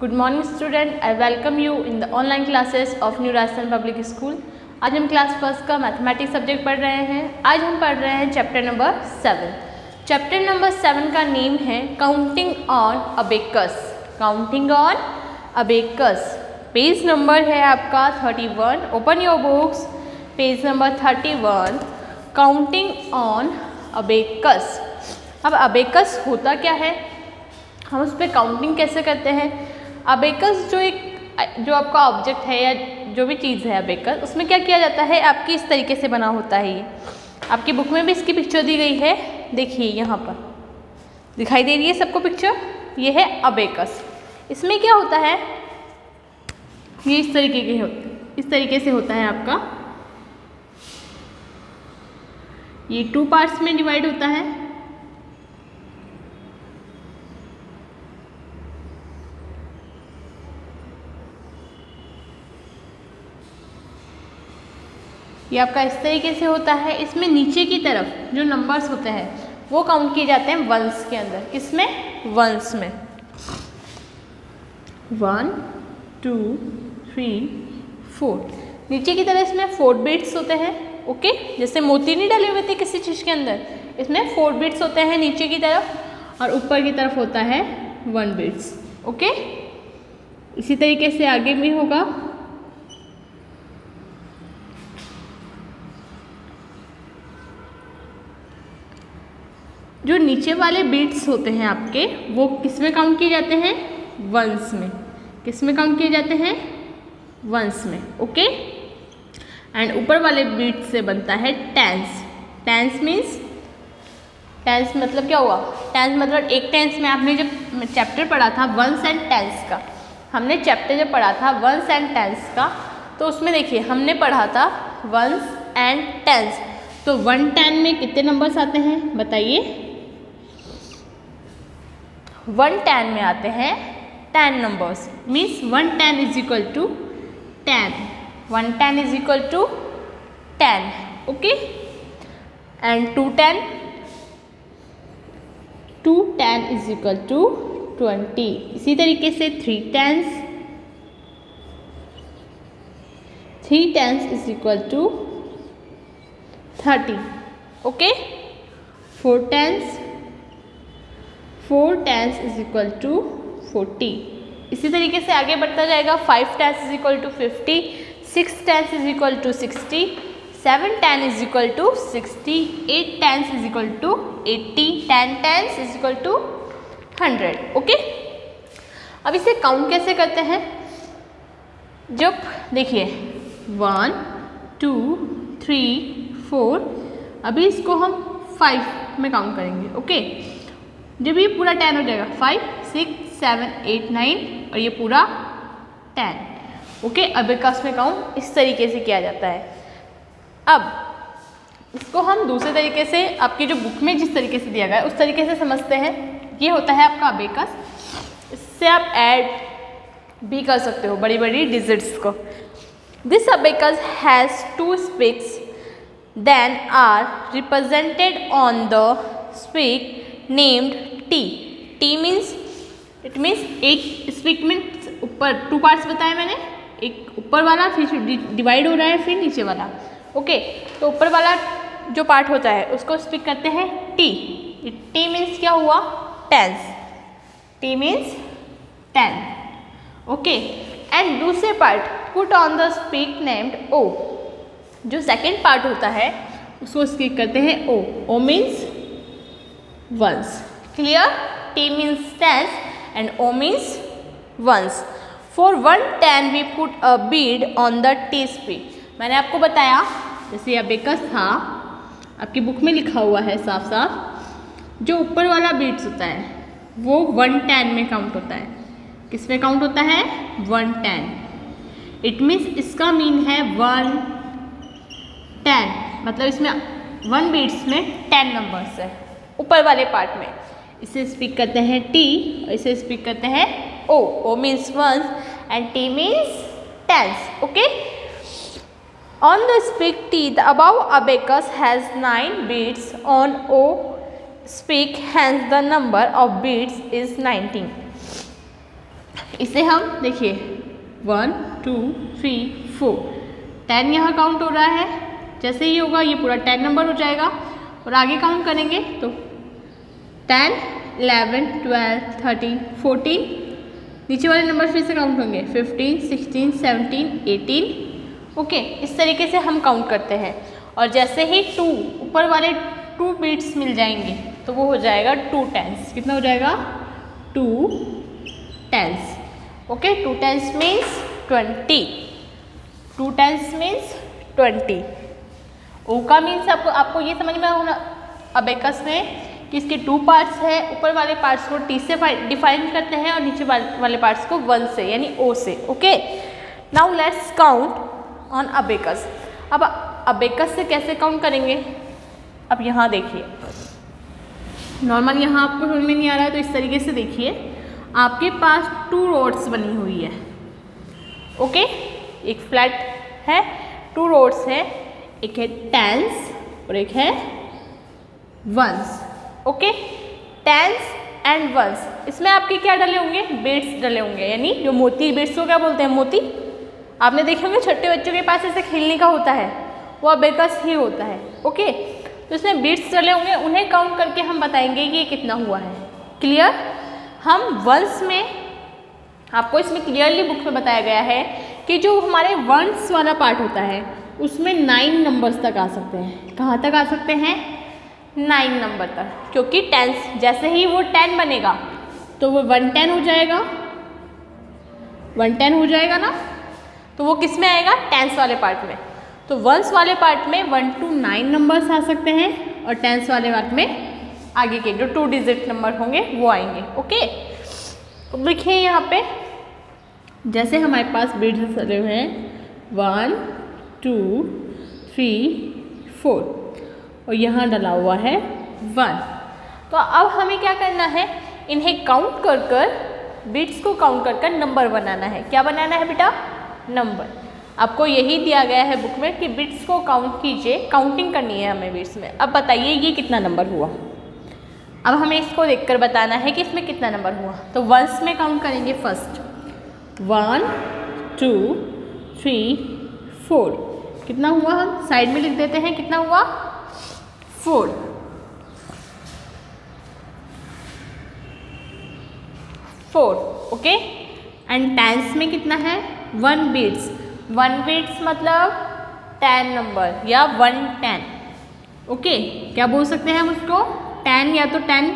Good morning student I welcome you in the online classes of new Rajasthan public school आज हम class first का mathematics subject पढ़ रहे हैं। आज हम पढ़ रहे हैं chapter number seven chapter number seven का नेम है counting on abacus counting on abacus page number है आपका thirty one open your books page number thirty one counting on abacus अब अबेकस होता क्या है? हम उस पर काउंटिंग कैसे करते हैं? अबेकस जो एक, जो आपका ऑब्जेक्ट है या जो भी चीज़ है अबेकस उसमें क्या किया जाता है? आपकी इस तरीके से बना होता है ये। आपकी बुक में भी इसकी पिक्चर दी गई है। देखिए यहाँ पर। दिखाई दे रही है सबको पिक्चर ये है अबेकस इसमें क्या होता है? ये इस तरीके के इस तरीके से होता है आपका। ये टू पार्ट्स में डिवाइड होता है। ये आपका इस तरीके से होता है। इसमें नीचे की तरफ़ जो नंबर्स होते हैं, वो काउंट किए जाते हैं वंस के अंदर। किसमें वंस में। वन टू थ्री फोर नीचे की तरफ़ इसमें फोर बीट्स होते हैं ओके जैसे मोती नहीं डले हुए थे किसी चीज़ के अंदर। इसमें फोर बीट्स होते हैं नीचे की तरफ़ और ऊपर की तरफ़ होता है वन बीट्स ओके इसी तरीके से आगे भी होगा। जो नीचे वाले बीट्स होते हैं आपके, वो किसमें काउंट किए जाते हैं? वंस में। किसमें काउंट किए जाते हैं? वंस में ओके एंड ऊपर वाले बीट से बनता है टेंस टेंस मीन्स टेंस मतलब क्या हुआ? टेंस मतलब एक टेंस में आपने जब चैप्टर पढ़ा था वंस एंड टेंस का। हमने चैप्टर जब पढ़ा था वंस एंड टेंस का तो उसमें देखिए, हमने पढ़ा था वंस एंड टेंस तो वन टेन में कितने नंबर्स आते हैं? बताइए। वन टेन में आते हैं, ten numbers means one ten is equal to ten. One ten is equal to ten okay and two ten two ten is equal to twenty. इसी तरीके से three tens three tens is equal to thirty okay four tens four tens is equal to forty. इसी तरीके से आगे बढ़ता जाएगा, five tens is equal to fifty, six tens is equal to sixty, seven ten is equal to sixty, eight tens is equal to eighty, ten tens is equal to hundred, okay? अब इसे count कैसे करते हैं? जब, देखिए, one, two, three, four, अभी इसको हम फाइव में काउंट करेंगे, ओके? जब ये पूरा टेन हो जाएगा five six seven eight nine और ये पूरा टेन ओके अबेकस में काउंट इस तरीके से किया जाता है. अब, इसको हम दूसरे तरीके से, आपकी जो बुक में जिस तरीके से दिया गया है, उस तरीके से समझते हैं. ये होता है आपका अबेकस इससे आप ऐड भी कर सकते हो बड़ी बड़ी डिजिट्स को. This abacus has two spikes then are represented on the spike named T T means it means एक स्पिक मीन्स ऊपर टू पार्ट्स बताए मैंने। एक ऊपर वाला, फिर डिवाइड हो रहा है, फिर नीचे वाला। ओके तो ऊपर वाला जो पार्ट होता है, उसको स्पिक करते हैं टी टी मीन्स क्या हुआ? Tens T means ten okay and दूसरे part put on the spike named O जो सेकेंड पार्ट होता है, उसको स्पीक करते हैं O O means ones clear T means tens and O means ones for one ten we put a bead on the T spike मैंने आपको बताया, जैसे अबेकस था, आपकी बुक में लिखा हुआ है साफ़ साफ़ जो ऊपर वाला बीट्स होता है, वो वन टेन में काउंट होता है। किसमें काउंट होता है? वन टेन इट मीन्स इसका मीन है वन टेन मतलब इसमें वन बीट्स में टेन नंबर्स है। ऊपर वाले पार्ट में। इसे स्पीक करते हैं टी और इसे स्पीक करते हैं O O means ones and T means tens okay On the speak T, the above abacus has 9 beats. On O speak, hence the number of beats is 19. इसे हम देखिए। One two three four ten यहाँ count हो रहा है। जैसे ही होगा ये पूरा टेन नंबर हो जाएगा। और आगे काउंट करेंगे तो ten, eleven, twelve, thirteen, fourteen. नीचे वाले नंबर फिर से काउंट होंगे। Fifteen, sixteen, seventeen, eighteen. Okay इस तरीके से हम काउंट करते हैं। और जैसे ही टू ऊपर वाले टू बीट्स मिल जाएँगे तो वो हो जाएगा टू टेंस कितना हो जाएगा? Two tens okay two tens means twenty two tens means twenty O का मीन्स आपको आपको ये समझ में होना। अबेकस में कि इसके टू पार्ट्स है, ऊपर वाले पार्ट्स को टी से डिफाइन करते हैं और नीचे वाले पार्ट्स को वन से, यानी ओ से okay now let's count on abacus अब अबेकस से कैसे काउंट करेंगे? अब यहाँ देखिए। नॉर्मल यहाँ आपको समझ में नहीं आ रहा है तो इस तरीके से देखिए। आपके पास टू रोड्स बनी हुई है ओके एक फ्लैट है टू रोड्स है, एक है टेंस और एक है ones okay tens and ones इसमें आपके क्या डले होंगे? बेड्स डले होंगे, यानी जो मोती बेड्स को क्या बोलते हैं? मोती? आपने देखे होंगे छोटे बच्चों के पास ऐसे खेलने का होता है। वो अबेकस ही होता है। ओके तो इसमें बीट्स चले होंगे। उन्हें काउंट करके हम बताएँगे कि ये कितना हुआ है। क्लियर हम वंस में, आपको इसमें क्लियरली बुक में बताया गया है कि जो हमारे वंस वाला पार्ट होता है, उसमें नाइन नंबर्स तक आ सकते हैं। कहाँ तक आ सकते हैं? नाइन नंबर तक, क्योंकि टेंस जैसे ही वो टेन बनेगा तो वो वन टेन हो जाएगा। वन टेन हो जाएगा ना? तो वो किसमें आएगा? टेंस वाले पार्ट में। तो वंस वाले पार्ट में वन टू नाइन नंबर्स आ सकते हैं और टेंस वाले पार्ट में आगे के जो टू डिजिट नंबर होंगे, वो आएँगे ओके तो देखिए यहाँ पे, जैसे हमारे पास बीड्स चले हुए हैं वन टू थ्री फोर और यहाँ डला हुआ है वन। तो अब हमें क्या करना है? इन्हें काउंट कर कर बिट्स को काउंट कर कर नंबर बनाना है। क्या बनाना है बेटा? नंबर आपको यही दिया गया है बुक में कि बिट्स को काउंट कीजिए। काउंटिंग करनी है हमें बिट्स में। अब बताइए, ये कितना नंबर हुआ? अब हमें इसको देखकर बताना है कि इसमें कितना नंबर हुआ। तो वंस में काउंट करेंगे first one two three four कितना हुआ? हम साइड में लिख देते हैं, कितना हुआ? Four four okay and tens में कितना है? वन बीट्स वन बीट्स मतलब टेन नंबर या वन टेन ओके क्या बोल सकते हैं हम उसको? टेन या तो टेन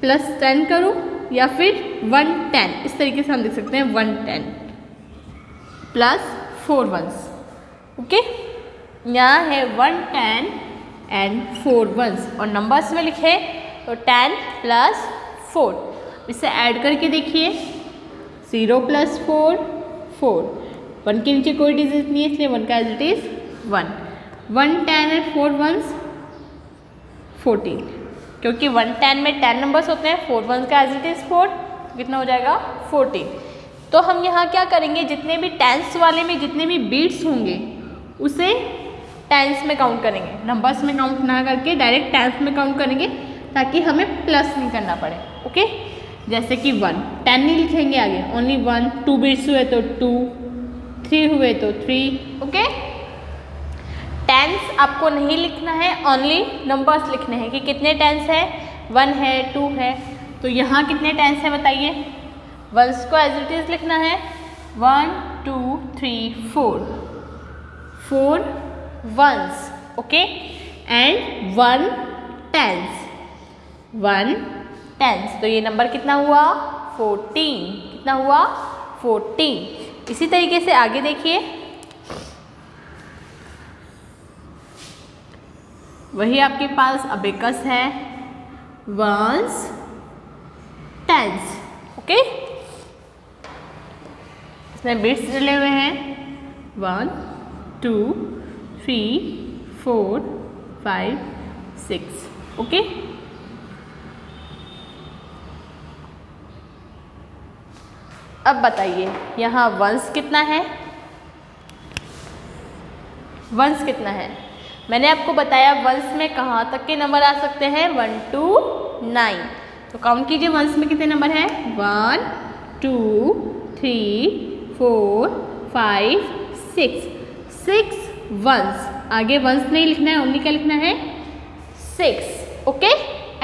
प्लस टेन करूँ या फिर वन टेन इस तरीके से हम लिख सकते हैं one ten plus four ones okay यहाँ है one ten and four ones और नंबर्स में लिखे तो टेन प्लस फोर इसे ऐड करके देखिए. Zero plus four four one के नीचे कोई डिजिट नहीं है, इसलिए वन का as it is one one ten and four ones fourteen क्योंकि वन टेन में टेन नंबर्स होते हैं फोर वन का एज इट इज़ फोर कितना हो जाएगा? फोर्टीन तो हम यहाँ क्या करेंगे? जितने भी टेंस वाले में जितने भी बीट्स होंगे, उसे टेंस में काउंट करेंगे। नंबर्स में काउंट ना करके डायरेक्ट टेंस में काउंट करेंगे ताकि हमें प्लस नहीं करना पड़े ओके जैसे कि वन टेन नहीं लिखेंगे आगे। ओनली वन टू बीट्स हुए तो टू थ्री हुए तो थ्री ओके टेंस आपको नहीं लिखना है ओनली नंबर्स लिखने हैं कि कितने टेंस है? वन है टू है। तो यहाँ कितने टेंस है बताइए? वंस को एज इट इज़ लिखना है। One two three four four ones okay and one tens one tens तो ये नंबर कितना हुआ? फोर्टीन कितना हुआ? फोर्टीन इसी तरीके से आगे देखिए। वही आपके पास अबेकस है। वंस टेंस ओके इसमें बिट्स डले हुए हैं। One two three four five six okay अब बताइए, यहाँ वंस कितना है? वंस कितना है? मैंने आपको बताया वंस में कहाँ तक के नंबर आ सकते हैं? वन टू नाइन तो काउंट कीजिए वंस में कितने नंबर हैं? One two three four five six six ones आगे वंस नहीं लिखना है ओनली क्या लिखना है? Six okay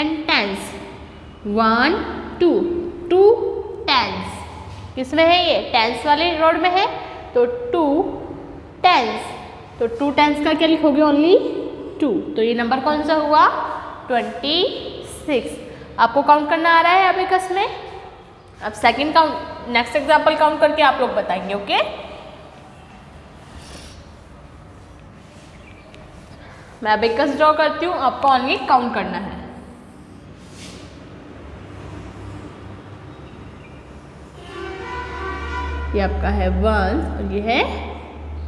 and tens one two two tens किसमें है ये? टेंस वाले रोड में है? तो टू टेंस तो टू टेंस का क्या लिखोगे ओनली टू तो ये नंबर कौन सा हुआ? ट्वेंटी सिक्स आपको काउंट करना आ रहा है अब एकस में? अब second count next example count करके आप लोग बताएँगे ओके मैं अब एकस ड्रॉ करती हूँ, आपको ऑनली काउंट करना है। ये आपका है वन और ये है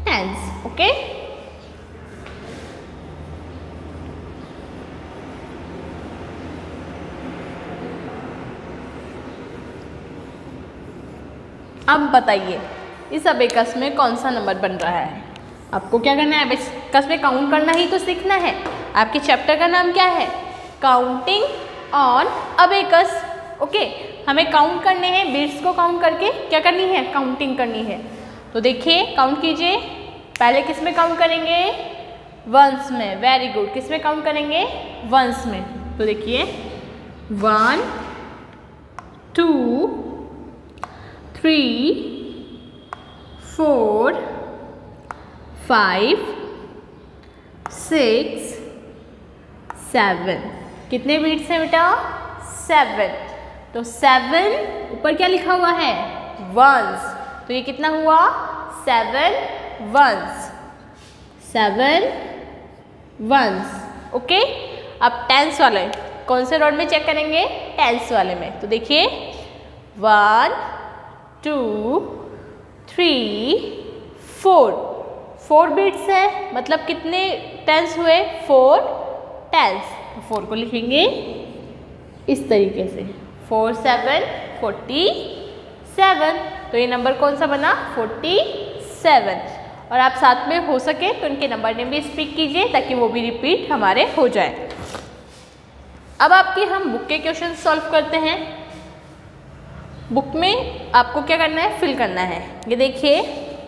टेंस ओके अब बताइए, इस अबेकस में कौन सा नंबर बन रहा है? आपको क्या करना है? अबेकस में काउंट करना ही तो सीखना है। आपके चैप्टर का नाम क्या है? काउंटिंग ऑन अबेकस ओके हमें काउंट करने हैं बिट्स को काउंट करके क्या करनी है? काउंटिंग करनी है। तो देखिए काउंट कीजिए। पहले किसमें काउंट करेंगे? वंस में। वेरी गुड किसमें काउंट करेंगे? वंस में। तो देखिए one two three four five six seven कितने बीट्स हैं बेटा? सेवन तो सेवन ऊपर क्या लिखा हुआ है? वंस तो ये कितना हुआ? Seven ones seven ones okay अब टेंस वाले. कौन से रोड में चेक करेंगे? टेंस वाले में. तो देखिए. One two three four four beads है मतलब कितने टेंस हुए? फोर टेंस फोर को लिखेंगे इस तरीके से। फोर सेवन फोर्टी सेवन तो ये नंबर कौन सा बना? फोर्टी सेवन और आप साथ में हो सके तो उनके नंबर नेम भी स्पीक कीजिए ताकि वो भी रिपीट हमारे हो जाए। अब आपकी हम बुक के क्वेश्चन सॉल्व करते हैं। बुक में आपको क्या करना है? फिल करना है। ये देखिए,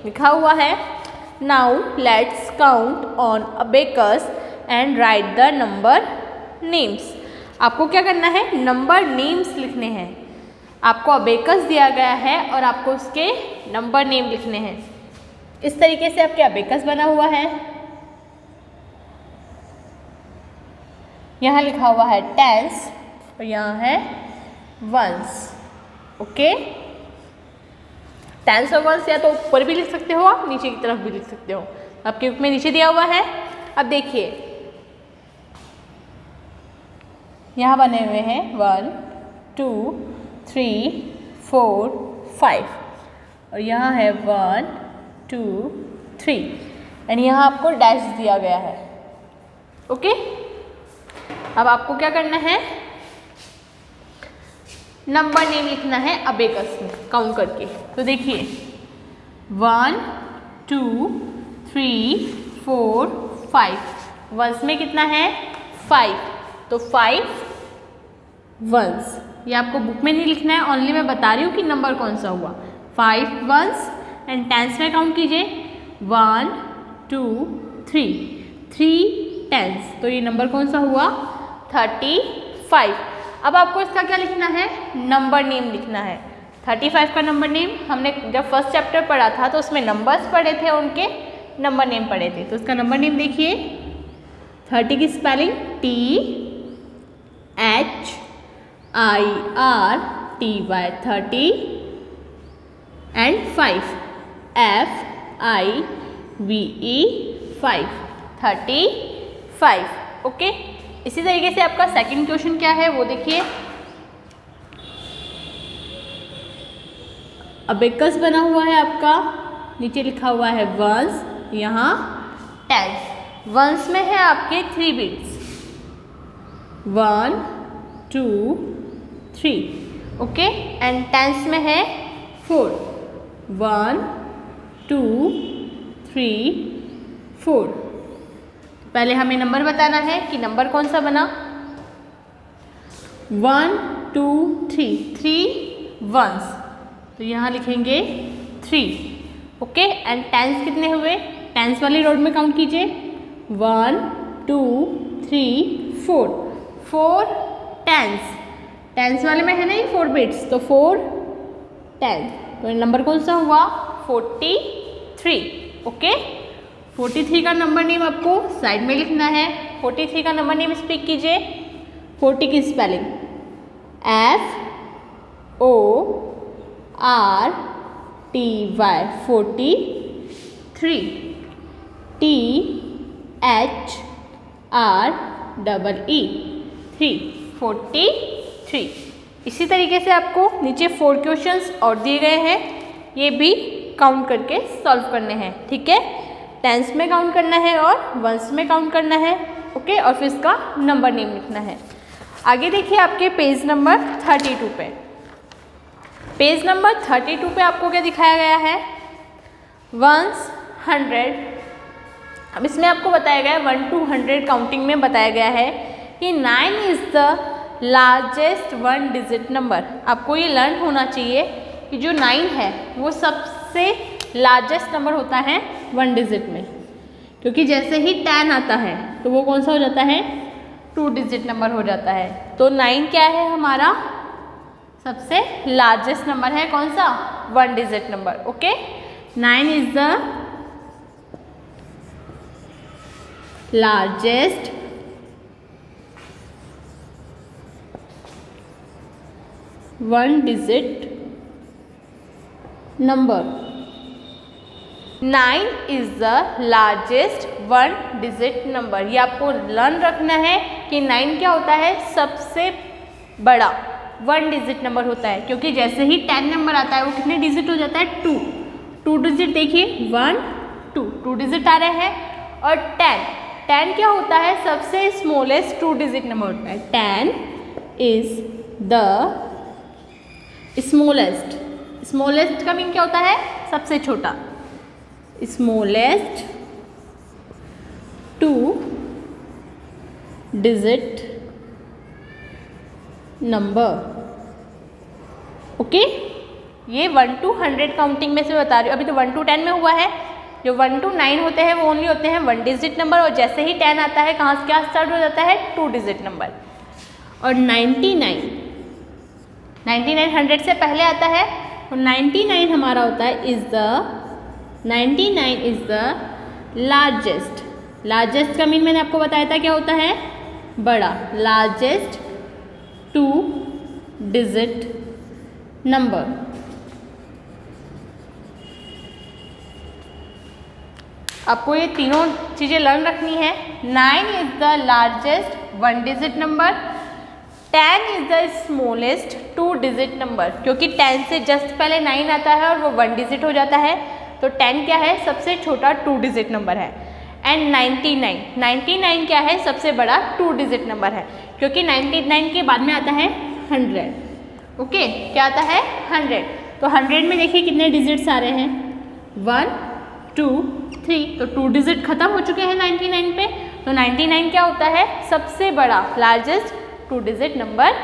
लिखा हुआ है। Let's count on abacus and write the number names आपको क्या करना है? नंबर नेम्स लिखने हैं। आपको अबेकस दिया गया है और आपको उसके नंबर नेम लिखने हैं। इस तरीके से आपके अबेकस बना हुआ है। यहाँ लिखा हुआ है टेंस और यहाँ है वंस ओके टेंस वंस या तो ऊपर भी लिख सकते हो आप, नीचे की तरफ़ भी लिख सकते हो। आपके बुक में नीचे दिया हुआ है। अब देखिए। यहाँ बने हुए हैं। One, two, three, four, five. और यहाँ है वन, टू, थ्री। एंड यहाँ आपको डैश दिया गया है। ओके? अब आपको क्या करना है? नंबर नेम लिखना है अबेकस में काउंट करके। तो देखिए one two three four five ones में कितना है? फाइव तो फाइव वंस ये आपको बुक में नहीं लिखना है ओनली मैं बता रही हूँ कि नंबर कौन सा हुआ। फाइव वंस एंड टेंस में काउंट कीजिए। One two three three tens तो ये नंबर कौन सा हुआ? थर्टी फाइव अब आपको इसका क्या लिखना है? नंबर नेम लिखना है। थर्टी फाइव का नंबर नेम हमने जब फ़र्स्ट चैप्टर पढ़ा था तो उसमें नंबर्स पढ़े थे उनके नंबर नेम पढ़े थे। तो उसका नंबर नेम देखिए। थर्टी की spelling T H I R T Y thirty and five F I V E five thirty five okay इसी तरीके से आपका सेकंड क्वेश्चन क्या है, वो देखिए। अबेकस बना हुआ है आपका, नीचे लिखा हुआ है वंस यहाँ। टेंस वंस में है आपके three beads one two three okay and tens में है four one two three four पहले हमें नंबर बताना है कि नंबर कौन सा बना? One two three three ones तो यहाँ लिखेंगे थ्री ओके एंड टेंस कितने हुए? टेंस वाली रोड में काउंट कीजिए. One two three four four tens tens वाले में है नहीं? फोर बिट्स तो फोर टेन तो नंबर कौन सा हुआ? Forty three okay forty three का नंबर नेम आपको साइड में लिखना है। फोर्टी थ्री का नंबर नेम स्पीक कीजिए। फोर्टी की spelling. F, O, R, T, Y, forty three. T, H, R, double E, three. Forty three. इसी तरीके से आपको नीचे फोर क्वेश्चंस और दिए गए हैं। ये भी काउंट करके सॉल्व करने हैं। ठीक है? टेंस में काउंट करना है और वंस में काउंट करना है, ओके? और फिर इसका नंबर नेम लिखना है। आगे देखिए आपके पेज नंबर थर्टी टू पे। पेज नंबर थर्टी टू पे आपको क्या दिखाया गया है? Ones hundred. अब इसमें आपको बताया गया है, वन टू हंड्रेड काउंटिंग में बताया गया है कि nine is the largest one digit number. आपको ये लर्न होना चाहिए कि जो नाइन है, वो सबसे लार्जेस्ट नंबर होता है वन डिजिट में। क्योंकि जैसे ही टेन आता है तो वो कौन सा हो जाता है? टू डिजिट नंबर हो जाता है। तो नाइन क्या है हमारा? सबसे लार्जेस्ट नंबर है कौन सा? One digit number okay nine is the largest one digit number nine is the largest one digit number ये आपको लर्न रखना है कि नाइन क्या होता है? सबसे बड़ा वन डिजिट नंबर होता है। क्योंकि जैसे ही टेन नंबर आता है, वो कितने डिजिट हो जाता है? टू टू डिजिट देखिए। वन टू टू डिजिट आ रहे हैं। और टेन टेन क्या होता है? सबसे स्मॉलेस्ट टू डिजिट नंबर होता है। Ten is the smallest smallest का मीन क्या होता है? सबसे छोटा। Smallest two digit number okay ये वन टू हंड्रेड काउंटिंग में से बता रही हूँ। अभी तो वन टू टेन में हुआ है। जो वन टू नाइन होते हैं, वो ओनली होते हैं वन डिजिट नंबर और जैसे ही टेन आता है, कहाँ से क्या स्टार्ट हो जाता है? टू डिजिट नंबर और ninety nine ninety nine hundred से पहले आता है तो नाइन्टी नाइन हमारा होता है is the ninety nine is the largest largest का मीन मैंने आपको बताया था क्या होता है? बड़ा। लार्जेस्ट टू डिजिट नंबर आपको ये तीनों चीज़ें लर्न रखनी है। Nine is the largest one digit number ten is the smallest two digit number क्योंकि टेन से जस्ट पहले नाइन आता है और वो वन डिजिट हो जाता है। तो टेन क्या है? सबसे छोटा टू डिजिट नंबर है। And ninety nine ninety nine क्या है? सबसे बड़ा टू डिजिट नंबर है। क्योंकि नाइन्टी नाइन के बाद में आता है हंड्रेड। ओके? क्या आता है? हंड्रेड। तो हंड्रेड में देखिए कितने डिजिट्स आ रहे हैं। One, two, three. तो टू डिजिट खत्म हो चुके हैं नाइन्टी नाइन पे। तो नाइन्टी नाइन क्या होता है? सबसे बड़ा लार्जेस्ट टू डिजिट नंबर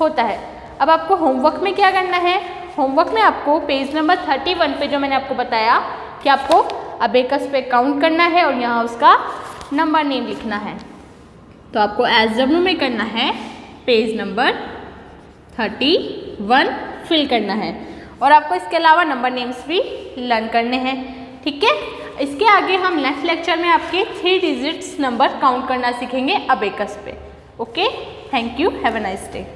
होता है। अब आपको होमवर्क में क्या करना है? होमवर्क में आपको पेज नंबर थर्टी वन पे जो मैंने आपको बताया कि आपको अबेकस पे काउंट करना है और यहाँ उसका नंबर नेम लिखना है। तो आपको एज डब्ल्यू में करना है, page number thirty one fill करना है। और आपको इसके अलावा नंबर नेम्स भी लर्न करने हैं, ठीक है? इसके आगे हम नेक्स्ट लेक्चर में आपके थ्री डिजिट्स नंबर काउंट करना सीखेंगे अबेकस पे okay thank you have a nice day